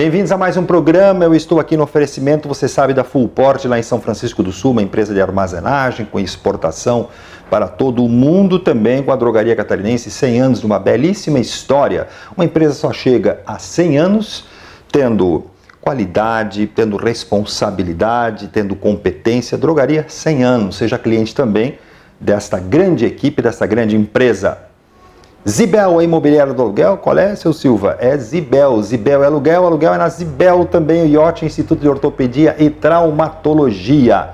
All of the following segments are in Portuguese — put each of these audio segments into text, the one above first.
Bem-vindos a mais um programa. Eu estou aqui no oferecimento, você sabe, da Fullport, lá em São Francisco do Sul, uma empresa de armazenagem com exportação para todo o mundo, também com a Drogaria Catarinense, 100 anos de uma belíssima história. Uma empresa só chega a 100 anos tendo qualidade, tendo responsabilidade, tendo competência. Drogaria 100 anos, seja cliente também desta grande equipe, desta grande empresa. Zibel, a imobiliária do aluguel, qual é, seu Silva? É Zibel. Zibel é aluguel, aluguel é na Zibel também, o IOT, Instituto de Ortopedia e Traumatologia.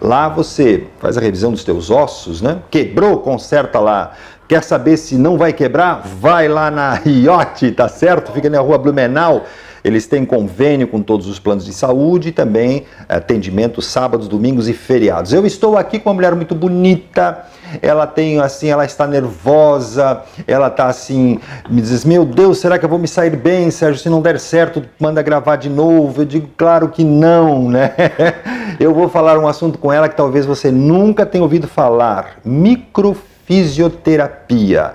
Lá você faz a revisão dos teus ossos, né? Quebrou, conserta lá. Quer saber se não vai quebrar? Vai lá na IOT, tá certo? Fica na rua Blumenau. Eles têm convênio com todos os planos de saúde e também atendimento sábados, domingos e feriados. Eu estou aqui com uma mulher muito bonita. Ela tem assim, ela está nervosa, ela está assim, me diz: Meu Deus, será que eu vou me sair bem, Sérgio? Se não der certo, manda gravar de novo. Eu digo: Claro que não, né? Eu vou falar um assunto com ela que talvez você nunca tenha ouvido falar: microfisioterapia.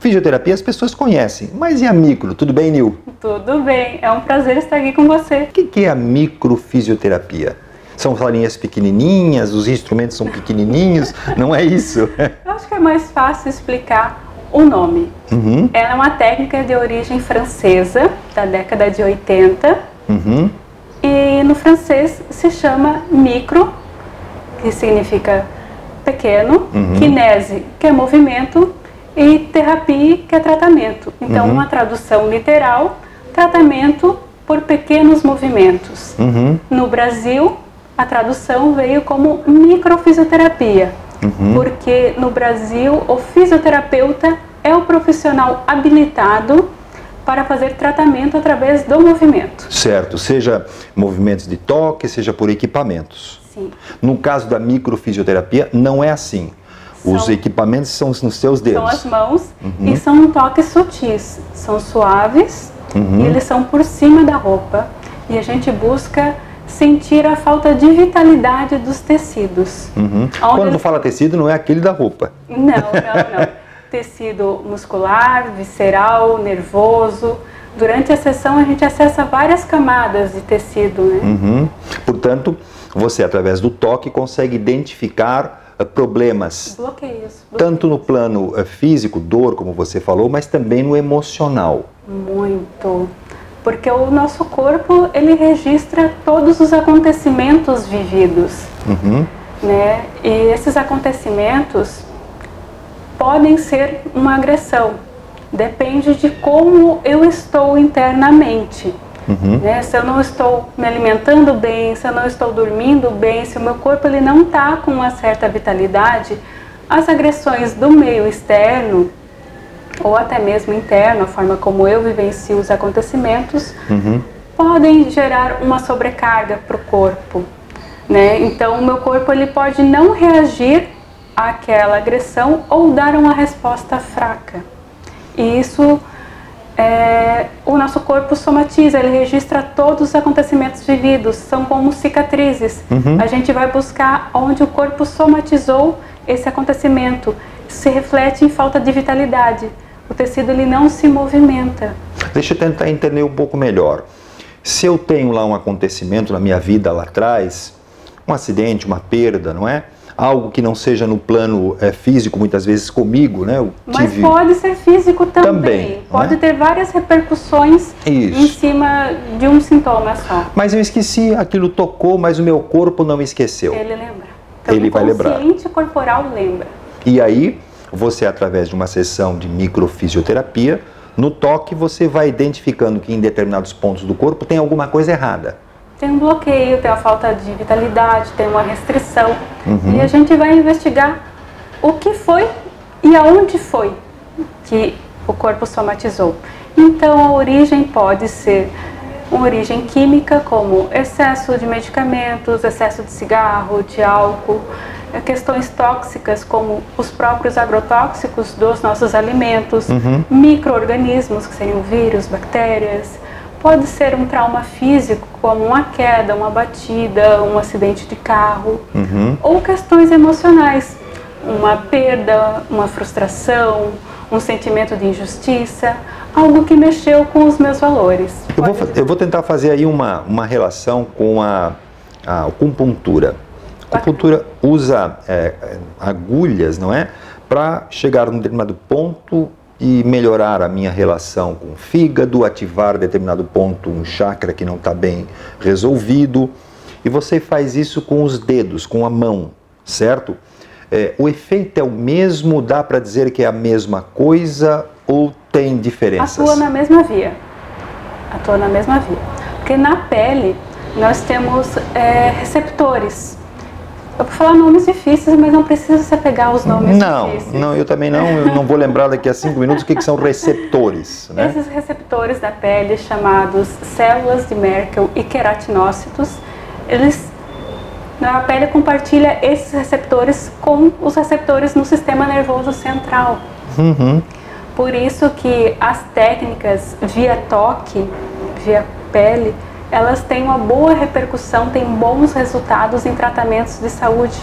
Fisioterapia as pessoas conhecem, mas e a micro? Tudo bem, Nil? Tudo bem, é um prazer estar aqui com você. O que é a microfisioterapia? São farinhas pequenininhas, os instrumentos são pequenininhos, não é isso? Eu acho que é mais fácil explicar o nome. Uhum. Ela é uma técnica de origem francesa, da década de 80. Uhum. E no francês se chama micro, que significa pequeno, uhum. kinese, que é movimento, e terapia, que é tratamento. Então, uhum. uma tradução literal, tratamento por pequenos movimentos. Uhum. No Brasil, a tradução veio como microfisioterapia, uhum. porque no Brasil o fisioterapeuta é o profissional habilitado para fazer tratamento através do movimento. Certo, seja movimentos de toque, seja por equipamentos. Sim. No caso da microfisioterapia, não é assim. Os equipamentos são nos seus dedos. São as mãos uhum. e são toques sutis. São suaves uhum. e eles são por cima da roupa. E a gente busca sentir a falta de vitalidade dos tecidos. Uhum. Quando eles... fala tecido, não é aquele da roupa. Não, não, não. Tecido muscular, visceral, nervoso. Durante a sessão a gente acessa várias camadas de tecido. Né? Uhum. Portanto, você através do toque consegue identificar problemas. Bloqueios, bloqueios. Tanto no plano eh, físico, dor, como você falou, mas também no emocional. Muito. Porque o nosso corpo, ele registra todos os acontecimentos vividos. Uhum. Né? E esses acontecimentos podem ser uma agressão. Depende de como eu estou internamente. Uhum. Né? Se eu não estou me alimentando bem, se eu não estou dormindo bem, se o meu corpo ele não está com uma certa vitalidade, as agressões do meio externo ou até mesmo interno, a forma como eu vivencio os acontecimentos, uhum. podem gerar uma sobrecarga para o corpo. Né? Então, o meu corpo ele pode não reagir àquela agressão ou dar uma resposta fraca. E isso é, o nosso corpo somatiza, ele registra todos os acontecimentos vividos, são como cicatrizes. Uhum. A gente vai buscar onde o corpo somatizou esse acontecimento. Isso se reflete em falta de vitalidade. O tecido ele não se movimenta. Deixa eu tentar entender um pouco melhor. Se eu tenho lá um acontecimento na minha vida lá atrás, um acidente, uma perda, não é? Algo que não seja no plano é, físico, muitas vezes comigo, né? Eu Mas pode ser físico também. também pode né? ter várias repercussões Isso. em cima de um sintoma só. Mas eu esqueci, aquilo tocou, mas o meu corpo não esqueceu. Ele lembra. Então, Ele vai lembrar. O consciente corporal lembra. E aí, você, através de uma sessão de microfisioterapia, no toque você vai identificando que em determinados pontos do corpo tem alguma coisa errada tem um bloqueio, tem uma falta de vitalidade, tem uma restrição. Uhum. E a gente vai investigar o que foi e aonde foi que o corpo somatizou. Então a origem pode ser uma origem química, como excesso de medicamentos, excesso de cigarro, de álcool, eh, questões tóxicas, como os próprios agrotóxicos dos nossos alimentos, uhum. micro-organismos, que seriam vírus, bactérias, Pode ser um trauma físico, como uma queda, uma batida, um acidente de carro, uhum. ou questões emocionais, uma perda, uma frustração, um sentimento de injustiça, algo que mexeu com os meus valores. Eu vou, eu vou tentar fazer aí uma, uma relação com a, a acupuntura. A acupuntura usa é, agulhas, não é? Para chegar a um determinado ponto e melhorar a minha relação com o fígado, ativar determinado ponto, um chakra que não está bem resolvido. E você faz isso com os dedos, com a mão, certo? É, o efeito é o mesmo? Dá para dizer que é a mesma coisa ou tem diferenças? Atua na mesma via. Atua na mesma via. Porque na pele nós temos é, receptores. Eu vou falar nomes difíceis, mas não precisa você pegar os nomes não, difíceis. Não, eu também não. Eu não vou lembrar daqui a cinco minutos o que, que são receptores. Né? Esses receptores da pele, chamados células de Merkel e queratinócitos, eles a pele compartilha esses receptores com os receptores no sistema nervoso central. Uhum. Por isso que as técnicas via toque, via pele, elas têm uma boa repercussão, têm bons resultados em tratamentos de saúde,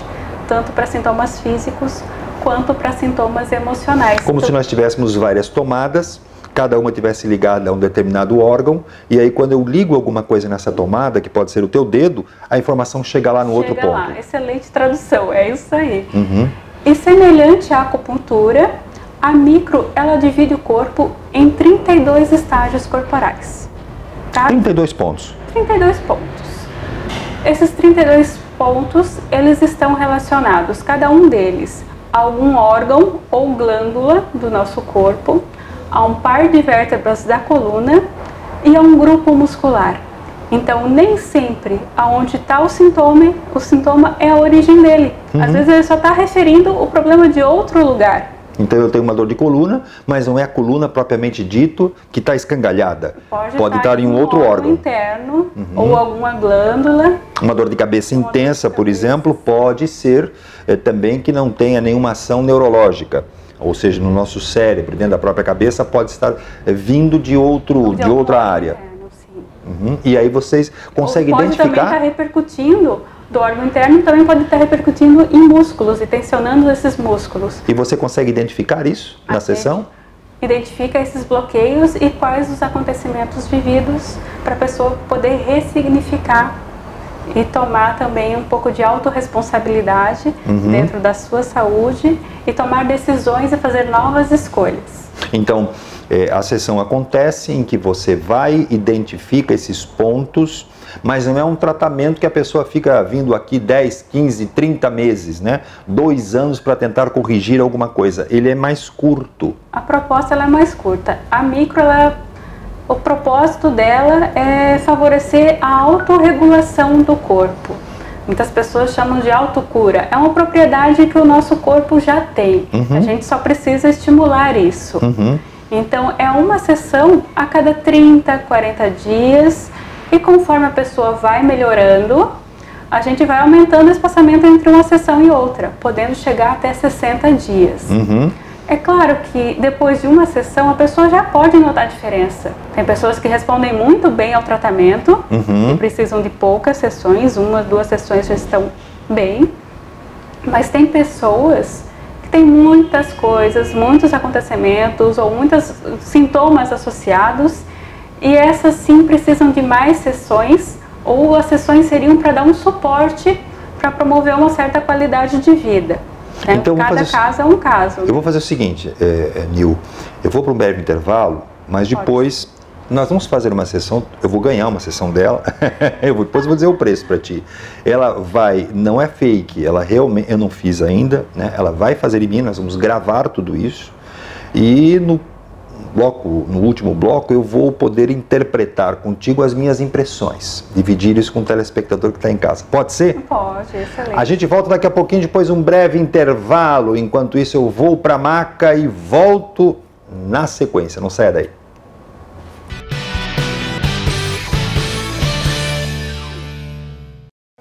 tanto para sintomas físicos quanto para sintomas emocionais. Como se nós tivéssemos várias tomadas cada uma tivesse ligada a um determinado órgão, e aí quando eu ligo alguma coisa nessa tomada, que pode ser o teu dedo, a informação chega lá no chega outro lá. ponto. Excelente tradução, é isso aí. Uhum. E semelhante à acupuntura, a micro, ela divide o corpo em 32 estágios corporais. Tá? 32 pontos. 32 pontos. Esses 32 pontos, eles estão relacionados, cada um deles, a algum órgão ou glândula do nosso corpo, a um par de vértebras da coluna e a um grupo muscular. Então, nem sempre aonde está o sintoma, o sintoma é a origem dele. Uhum. Às vezes ele só está referindo o problema de outro lugar. Então eu tenho uma dor de coluna, mas não é a coluna propriamente dito que está escangalhada. Pode, Pode estar, em um outro órgão interno uhum. ou alguma glândula. Uma dor de cabeça intensa, por exemplo, pode ser é, também que não tenha nenhuma ação neurológica ou seja, no nosso cérebro, dentro da própria cabeça, pode estar é, vindo de, outro, de, de outra área. Interno, uhum. E aí vocês conseguem pode identificar. Pode também estar repercutindo do órgão interno, também pode estar repercutindo em músculos e tensionando esses músculos. E você consegue identificar isso na sessão? Identifica esses bloqueios e quais os acontecimentos vividos para a pessoa poder ressignificar e tomar também um pouco de autorresponsabilidade uhum. dentro da sua saúde e tomar decisões e fazer novas escolhas. Então, é, a sessão acontece em que você vai, identifica esses pontos, mas não é um tratamento que a pessoa fica vindo aqui 10, 15, 30 meses, né? Dois anos para tentar corrigir alguma coisa. Ele é mais curto. A proposta é mais curta. A micro, ela o propósito dela é favorecer a autorregulação do corpo. Muitas pessoas chamam de autocura. É uma propriedade que o nosso corpo já tem. Uhum. A gente só precisa estimular isso. Uhum. Então, é uma sessão a cada 30, 40 dias. E conforme a pessoa vai melhorando, a gente vai aumentando o espaçamento entre uma sessão e outra, podendo chegar até 60 dias. Uhum. É claro que depois de uma sessão a pessoa já pode notar a diferença. Tem pessoas que respondem muito bem ao tratamento uhum. e precisam de poucas sessões, uma, duas sessões já estão bem. Mas tem pessoas que têm muitas coisas, muitos acontecimentos ou muitos sintomas associados e essas sim precisam de mais sessões ou as sessões seriam para dar um suporte para promover uma certa qualidade de vida. Né? Então, Cada caso é um caso. Eu vou fazer o seguinte, é, é, Nil, eu vou para um breve intervalo, mas depois Pode. nós vamos fazer uma sessão, eu vou ganhar uma sessão dela, eu vou, depois eu vou dizer o preço para ti. Ela vai, não é fake, ela realmente, eu não fiz ainda, né? ela vai fazer em mim, nós vamos gravar tudo isso, e no bloco, no último bloco, eu vou poder interpretar contigo as minhas impressões, dividir isso com o telespectador que está em casa. Pode ser? Pode, excelente. A gente volta daqui a pouquinho, depois um breve intervalo. Enquanto isso, eu vou para a maca e volto na sequência. Não saia daí.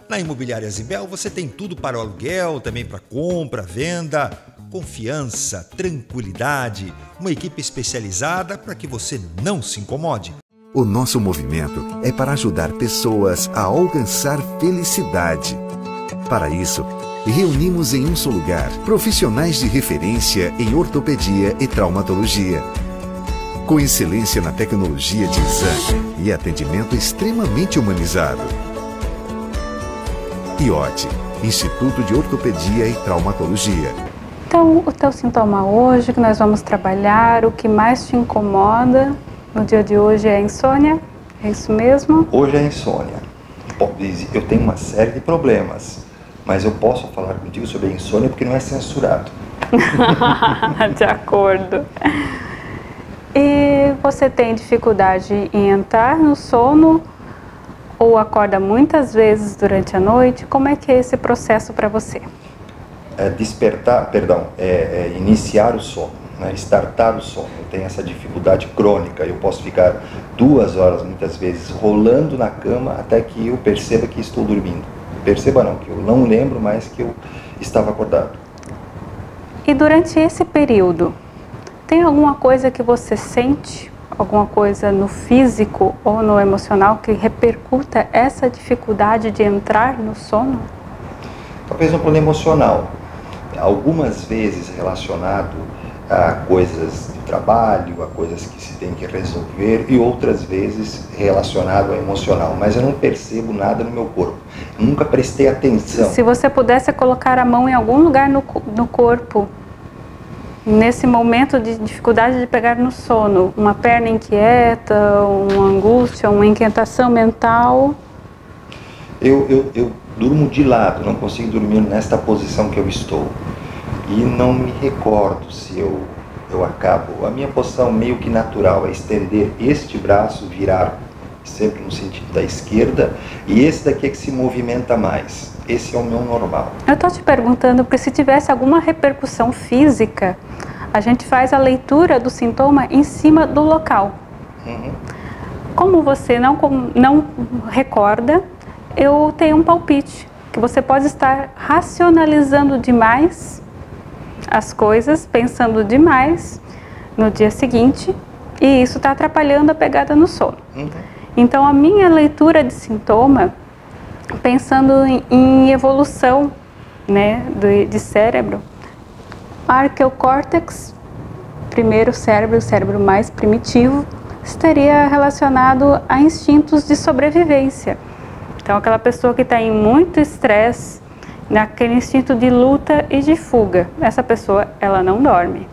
Na Imobiliária Zibel você tem tudo para o aluguel, também para compra, venda confiança, tranquilidade, uma equipe especializada para que você não se incomode. O nosso movimento é para ajudar pessoas a alcançar felicidade. Para isso, reunimos em um só lugar profissionais de referência em ortopedia e traumatologia. Com excelência na tecnologia de exame e atendimento extremamente humanizado. IOT, Instituto de Ortopedia e Traumatologia. Então, o teu sintoma hoje que nós vamos trabalhar, o que mais te incomoda no dia de hoje é a insônia? É isso mesmo? Hoje é insônia. Eu tenho uma série de problemas, mas eu posso falar contigo sobre a insônia porque não é censurado. de acordo. E você tem dificuldade em entrar no sono ou acorda muitas vezes durante a noite? Como é que é esse processo para você? É despertar, perdão, é, é iniciar o sono, né? startar o sono. Eu tenho essa dificuldade crônica. Eu posso ficar duas horas, muitas vezes, rolando na cama até que eu perceba que estou dormindo. Perceba não, que eu não lembro mais que eu estava acordado. E durante esse período, tem alguma coisa que você sente, alguma coisa no físico ou no emocional que repercuta essa dificuldade de entrar no sono? Talvez no plano emocional. Algumas vezes relacionado a coisas de trabalho, a coisas que se tem que resolver e outras vezes relacionado ao emocional, mas eu não percebo nada no meu corpo. Nunca prestei atenção. Se você pudesse colocar a mão em algum lugar no, no corpo nesse momento de dificuldade de pegar no sono, uma perna inquieta, uma angústia, uma inquietação mental? Eu, eu, eu durmo de lado, não consigo dormir nesta posição que eu estou. E não me recordo se eu, eu acabo. A minha posição meio que natural é estender este braço, virar sempre no sentido da esquerda, e esse daqui é que se movimenta mais. Esse é o meu normal. Eu estou te perguntando porque se tivesse alguma repercussão física, a gente faz a leitura do sintoma em cima do local. Uhum. Como você não, não recorda, eu tenho um palpite que você pode estar racionalizando demais as coisas, pensando demais no dia seguinte, e isso está atrapalhando a pegada no sono. Uhum. Então, a minha leitura de sintoma, pensando em, em evolução né, de, de cérebro, arqueocórtex, primeiro cérebro, o cérebro mais primitivo, estaria relacionado a instintos de sobrevivência. Então, aquela pessoa que está em muito estresse, naquele instinto de luta e de fuga, essa pessoa ela não dorme.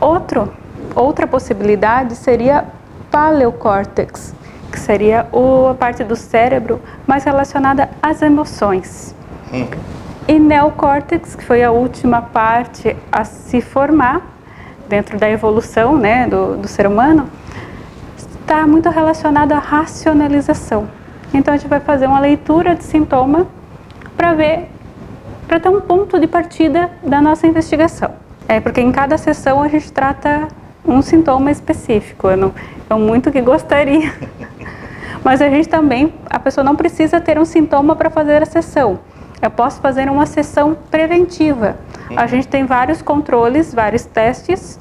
Outro, outra possibilidade seria paleocórtex, que seria a parte do cérebro mais relacionada às emoções. Hum. E neocórtex, que foi a última parte a se formar dentro da evolução né, do, do ser humano, está muito relacionado à racionalização. Então a gente vai fazer uma leitura de sintoma para ver, para ter um ponto de partida da nossa investigação. É porque em cada sessão a gente trata um sintoma específico. Eu, não, eu muito que gostaria. Mas a gente também, a pessoa não precisa ter um sintoma para fazer a sessão. Eu posso fazer uma sessão preventiva. A uhum. gente tem vários controles, vários testes.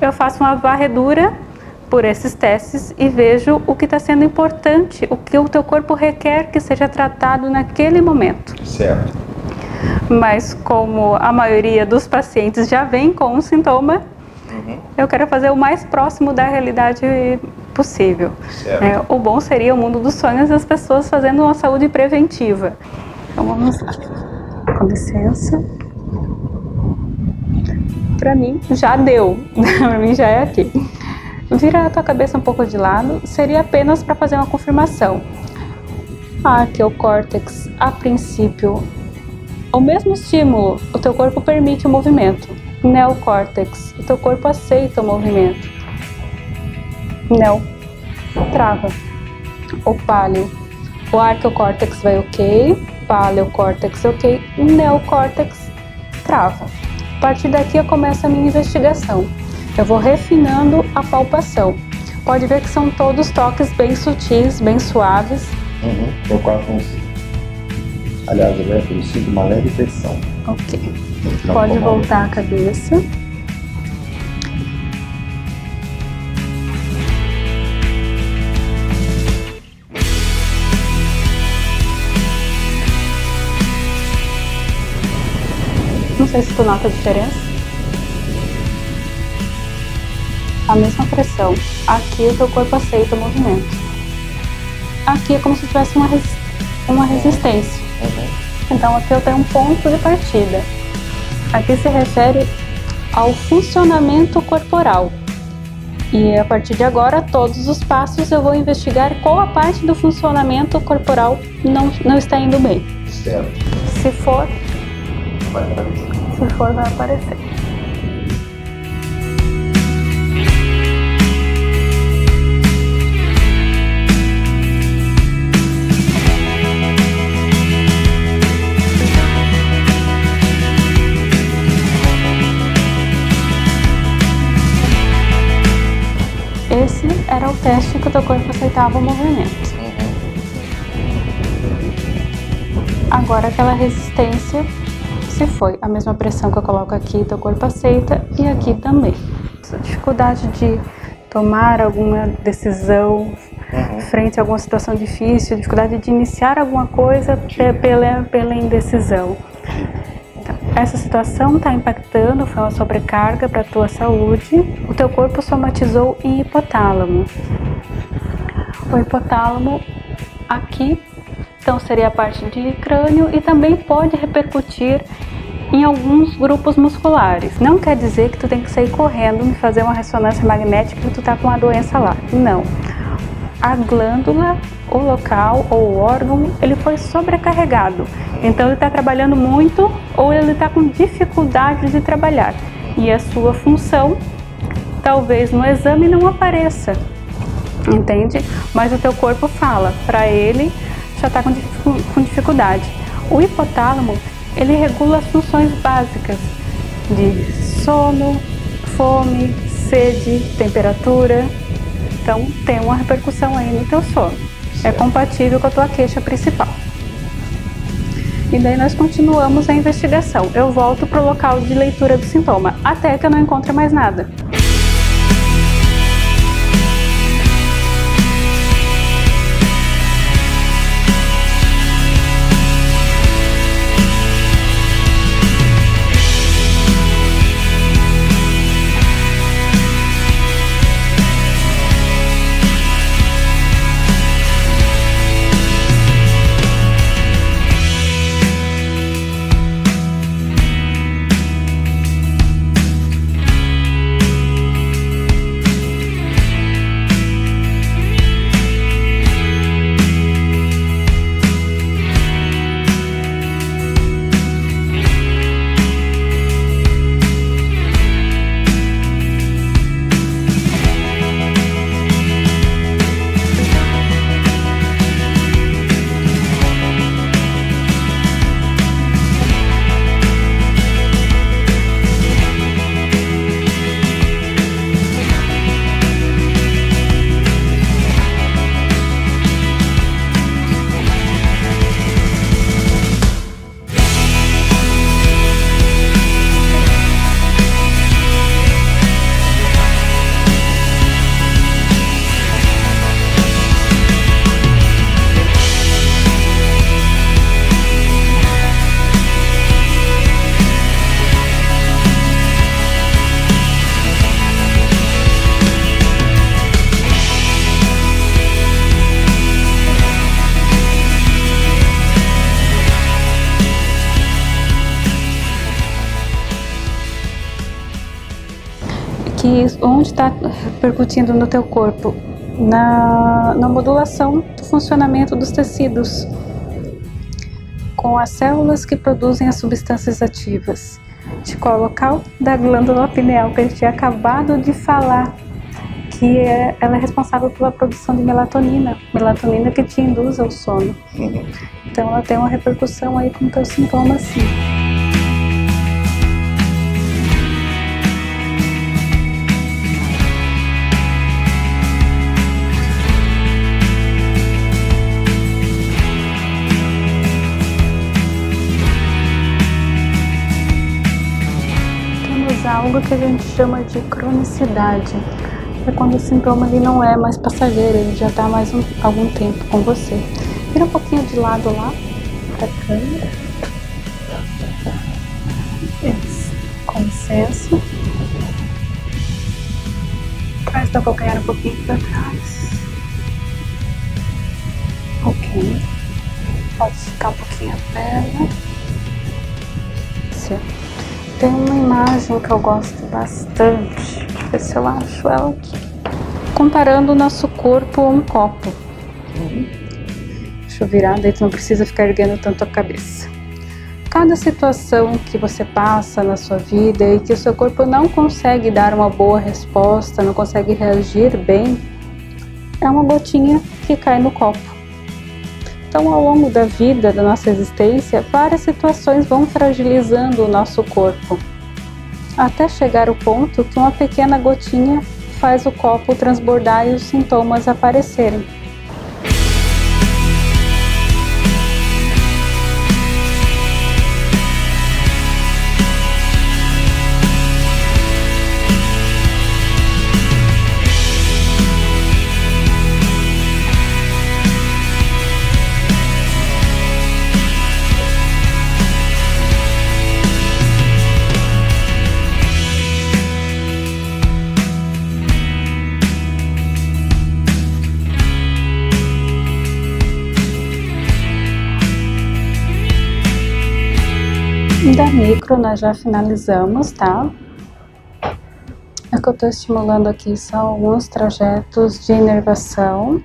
Eu faço uma varredura por esses testes e vejo o que está sendo importante, o que o teu corpo requer que seja tratado naquele momento. Certo. Mas como a maioria dos pacientes já vem com um sintoma, uhum. eu quero fazer o mais próximo da realidade possível. É, o bom seria o mundo dos sonhos as pessoas fazendo uma saúde preventiva. Então vamos lá. Com licença. Para mim já deu. Para mim já é aqui. Vira a tua cabeça um pouco de lado seria apenas para fazer uma confirmação. Ah, que o córtex, a princípio, o mesmo estímulo, o teu corpo permite o movimento. Neocórtex, o teu corpo aceita o movimento. Neo, trava. O páleo, o arqueocórtex vai ok, paleocórtex ok, neocórtex trava. A partir daqui eu começo a minha investigação. Eu vou refinando a palpação. Pode ver que são todos toques bem sutis, bem suaves. Uhum, eu quase consigo. Aliás, eu sinto uma leve pressão. Ok. Pode voltar a cabeça. sei se tu nota a diferença. A mesma pressão. Aqui o teu corpo aceita o movimento. Aqui é como se tivesse uma, uma resistência. Uhum. Então aqui eu tenho um ponto de partida. Aqui se refere ao funcionamento corporal. E a partir de agora, todos os passos eu vou investigar qual a parte do funcionamento corporal não, não está indo bem. Certo. Se for. Se for, vai aparecer. Esse era o teste que o teu corpo aceitava o movimento. Agora aquela resistência se foi. A mesma pressão que eu coloco aqui, teu corpo aceita e aqui também. Essa dificuldade de tomar alguma decisão uhum. frente a alguma situação difícil, dificuldade de iniciar alguma coisa pela, pela indecisão. Essa situação está impactando, foi uma sobrecarga para a tua saúde. O teu corpo somatizou em hipotálamo. O hipotálamo aqui então seria a parte de crânio e também pode repercutir em alguns grupos musculares. Não quer dizer que tu tem que sair correndo e fazer uma ressonância magnética que tu tá com uma doença lá. Não. A glândula, o local ou o órgão, ele foi sobrecarregado. Então ele está trabalhando muito ou ele está com dificuldade de trabalhar. E a sua função, talvez no exame não apareça, entende? Mas o teu corpo fala para ele já está com, com dificuldade. O hipotálamo, ele regula as funções básicas de sono, fome, sede, temperatura. Então tem uma repercussão aí no teu sono. É compatível com a tua queixa principal. E daí nós continuamos a investigação. Eu volto para o local de leitura do sintoma, até que eu não encontre mais nada. Que onde está repercutindo no teu corpo? Na, na modulação do funcionamento dos tecidos, com as células que produzem as substâncias ativas. De qual local? Da glândula pineal, que a gente tinha acabado de falar, que é, ela é responsável pela produção de melatonina, melatonina que te induz ao sono. Uhum. Então ela tem uma repercussão aí com o teu sintoma algo que a gente chama de cronicidade. É quando o sintoma ele não é mais passageiro, ele já está mais um, algum tempo com você. Vira um pouquinho de lado lá, para a câmera. Isso. Licença. Traz teu calcanhar um pouquinho para trás. Ok. Pode esticar um pouquinho a perna. Tem uma imagem que eu gosto bastante. Deixa eu ver se eu acho ela aqui. Comparando o nosso corpo a um copo. Deixa eu virar, daí tu não precisa ficar erguendo tanto a cabeça. Cada situação que você passa na sua vida e que o seu corpo não consegue dar uma boa resposta, não consegue reagir bem, é uma gotinha que cai no copo. Então, ao longo da vida, da nossa existência, várias situações vão fragilizando o nosso corpo, até chegar o ponto que uma pequena gotinha faz o copo transbordar e os sintomas aparecerem. Micro nós já finalizamos, tá? O que eu estou estimulando aqui são alguns trajetos de inervação,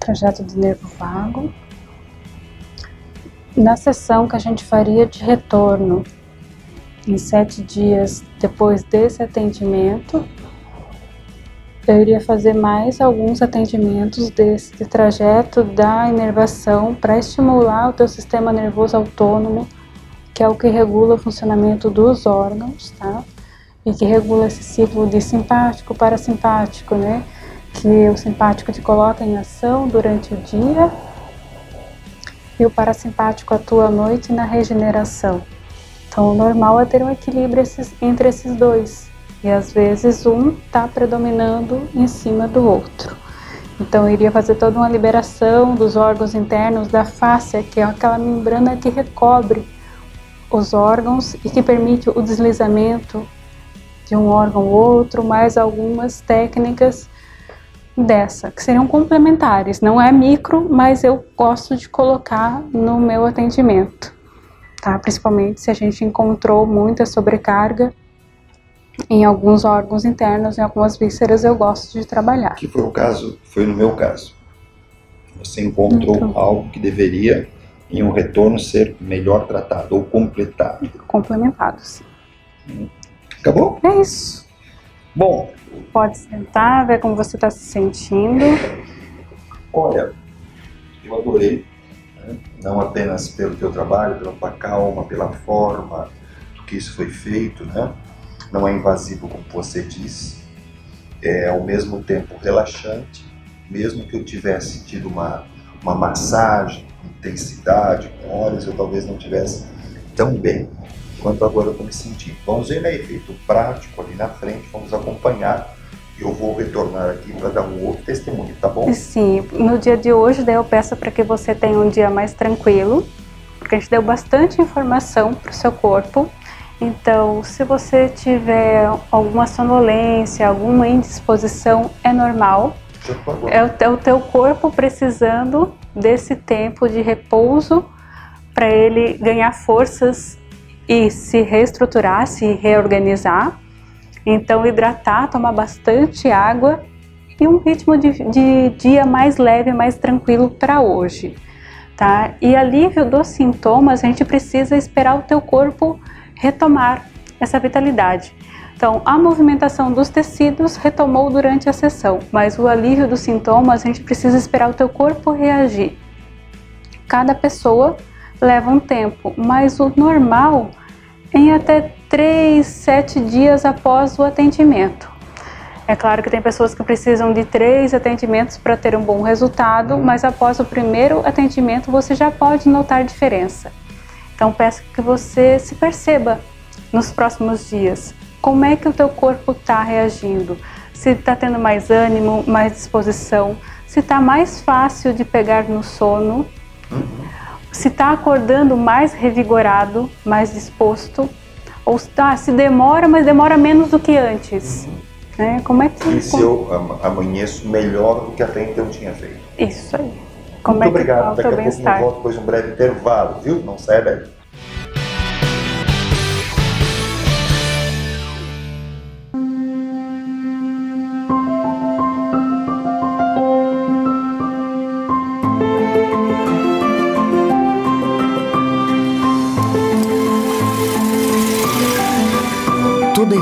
trajeto de nervo vago. Na sessão que a gente faria de retorno, em sete dias depois desse atendimento, eu iria fazer mais alguns atendimentos desse trajeto da inervação para estimular o teu sistema nervoso autônomo que é o que regula o funcionamento dos órgãos, tá? E que regula esse ciclo de simpático parasimpático, né? Que o simpático te coloca em ação durante o dia e o parasimpático atua à noite na regeneração. Então, o normal é ter um equilíbrio esses, entre esses dois. E às vezes um está predominando em cima do outro. Então, iria fazer toda uma liberação dos órgãos internos da face, que é aquela membrana que recobre os órgãos e que permite o deslizamento de um órgão ou outro, mais algumas técnicas dessa, que seriam complementares. Não é micro, mas eu gosto de colocar no meu atendimento, tá? Principalmente se a gente encontrou muita sobrecarga em alguns órgãos internos, em algumas vísceras, eu gosto de trabalhar. Que foi o caso, foi no meu caso. Você encontrou algo que deveria em um retorno ser melhor tratado ou completado. Complementado, sim. Acabou? É isso. Bom. Pode sentar, ver como você está se sentindo. Olha, eu adorei, né? não apenas pelo teu trabalho, pela tua calma, pela forma do que isso foi feito, né? Não é invasivo como você disse, é ao mesmo tempo relaxante, mesmo que eu tivesse tido uma, uma massagem, intensidade, com horas, eu talvez não tivesse tão bem quanto agora eu estou me sentindo. Vamos ver né, efeito prático ali na frente, vamos acompanhar. Eu vou retornar aqui para dar um outro testemunho, tá bom? Sim, no dia de hoje daí eu peço para que você tenha um dia mais tranquilo, porque a gente deu bastante informação para o seu corpo. Então, se você tiver alguma sonolência, alguma indisposição, é normal. É o, é o teu corpo precisando desse tempo de repouso para ele ganhar forças e se reestruturar, se reorganizar. Então, hidratar, tomar bastante água e um ritmo de, de dia mais leve, mais tranquilo para hoje. Tá? E alívio dos sintomas, a gente precisa esperar o teu corpo retomar essa vitalidade. Então, a movimentação dos tecidos retomou durante a sessão, mas o alívio dos sintomas a gente precisa esperar o teu corpo reagir. Cada pessoa leva um tempo, mas o normal em até 3, 7 dias após o atendimento. É claro que tem pessoas que precisam de três atendimentos para ter um bom resultado, mas após o primeiro atendimento você já pode notar diferença. Então peço que você se perceba nos próximos dias como é que o teu corpo está reagindo, se está tendo mais ânimo, mais disposição, se está mais fácil de pegar no sono. Uhum. se está acordando mais revigorado, mais disposto, ou tá, se demora, mas demora menos do que antes. Uhum. Né? Como é que e se eu amanheço melhor do que até então tinha feito? Isso aí. Como Muito é obrigado. Daqui a pouco eu volto depois de um breve intervalo, viu? Não sai daí.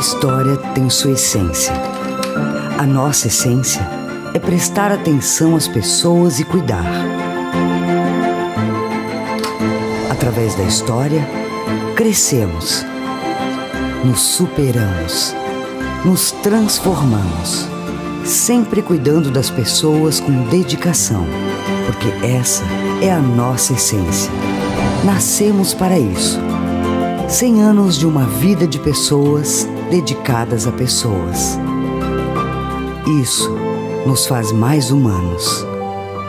História tem sua essência. A nossa essência é prestar atenção às pessoas e cuidar. Através da história, crescemos, nos superamos, nos transformamos, sempre cuidando das pessoas com dedicação, porque essa é a nossa essência. Nascemos para isso 100 anos de uma vida de pessoas dedicadas a pessoas. Isso nos faz mais humanos.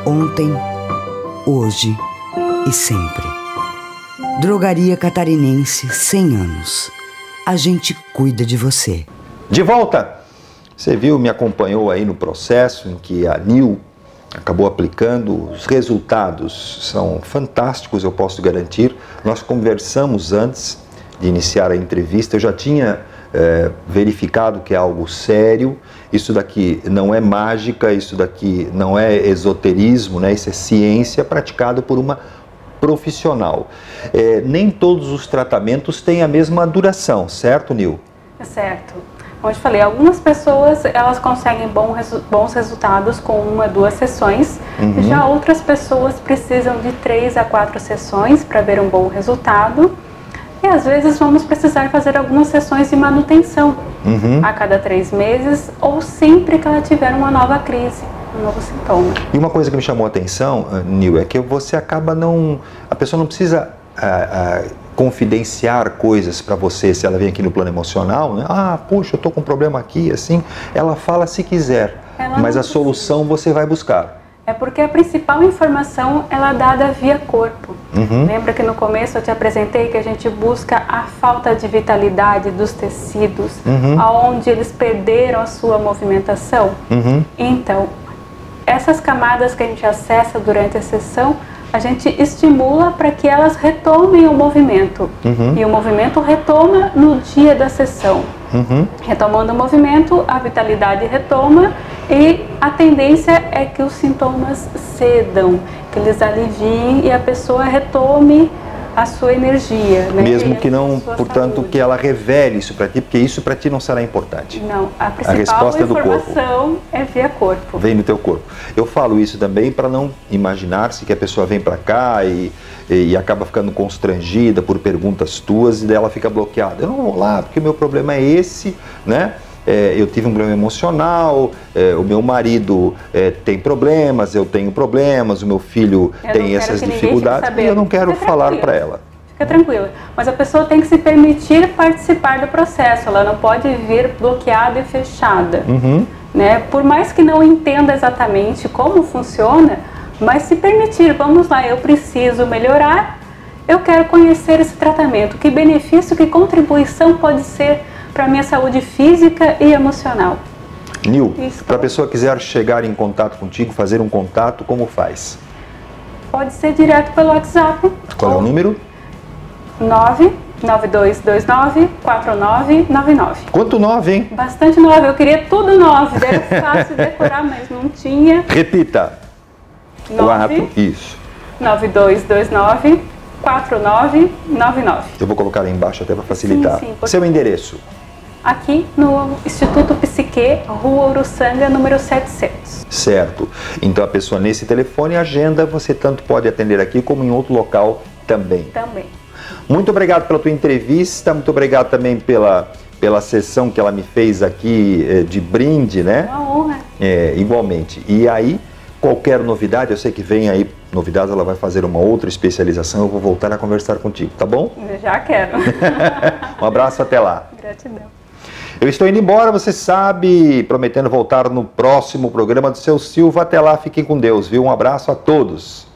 Ontem, hoje e sempre. Drogaria Catarinense 100 anos. A gente cuida de você. De volta! Você viu, me acompanhou aí no processo em que a NIL acabou aplicando, os resultados são fantásticos, eu posso garantir. Nós conversamos antes de iniciar a entrevista, eu já tinha é, verificado que é algo sério. Isso daqui não é mágica, isso daqui não é esoterismo, né? isso é ciência praticada por uma profissional. É, nem todos os tratamentos têm a mesma duração, certo, Nil? É certo. Como eu te falei, algumas pessoas elas conseguem bons resultados com uma, duas sessões, uhum. já outras pessoas precisam de três a quatro sessões para ver um bom resultado. E às vezes vamos precisar fazer algumas sessões de manutenção uhum. a cada três meses ou sempre que ela tiver uma nova crise, um novo sintoma. E uma coisa que me chamou a atenção, uh, Nil, é que você acaba não. A pessoa não precisa. Uh, uh, confidenciar coisas para você se ela vem aqui no plano emocional, né? Ah, puxa, eu estou com um problema aqui, assim. Ela fala se quiser, ela mas a solução você vai buscar. É porque a principal informação ela é dada via corpo. Uhum. Lembra que no começo eu te apresentei que a gente busca a falta de vitalidade dos tecidos, uhum. aonde eles perderam a sua movimentação? Uhum. Então, essas camadas que a gente acessa durante a sessão, a gente estimula para que elas retomem o movimento. Uhum. E o movimento retoma no dia da sessão. Uhum. Retomando o movimento, a vitalidade retoma e a tendência é que os sintomas cedam, que eles aliviem e a pessoa retome a sua energia. Né? Mesmo que não, portanto, saúde. que ela revele isso para ti, porque isso para ti não será importante. Não, a principal a resposta informação é, é via corpo. Vem no teu corpo. Eu falo isso também para não imaginar-se que a pessoa vem para cá e, e, e, acaba ficando constrangida por perguntas tuas e dela fica bloqueada. Eu não vou lá porque o meu problema é esse, né? É, eu tive um problema emocional, é, o meu marido é, tem problemas, eu tenho problemas, o meu filho eu tem essas dificuldades e eu não quero falar para ela. Fica tranquila. Mas a pessoa tem que se permitir participar do processo, ela não pode vir bloqueada e fechada. Uhum. Né? Por mais que não entenda exatamente como funciona, mas se permitir, vamos lá, eu preciso melhorar, eu quero conhecer esse tratamento, que benefício, que contribuição pode ser para a minha saúde física e emocional. Nil, para a pessoa quiser chegar em contato contigo, fazer um contato, como faz? Pode ser direto pelo WhatsApp. Qual é o número? 99229-4999. Quanto 9, hein? Bastante 9. Eu queria tudo 9. Era fácil decorar, mas não tinha. Repita. 4, isso. 9229 4999. Eu vou colocar aí embaixo até para facilitar. Sim, sim, Seu endereço? Aqui no Instituto Psique, Rua Uruçanga, número 700. Certo. Então a pessoa nesse telefone agenda, você tanto pode atender aqui como em outro local também. Também. Muito obrigado pela tua entrevista, muito obrigado também pela, pela sessão que ela me fez aqui eh, de brinde, né? Uma honra. É, igualmente. E aí, qualquer novidade, eu sei que vem aí novidades, ela vai fazer uma outra especialização, eu vou voltar a conversar contigo, tá bom? Já quero. um abraço, até lá. Gratidão. Eu estou indo embora, você sabe, prometendo voltar no próximo programa do seu Silva. Até lá, fiquem com Deus, viu? Um abraço a todos.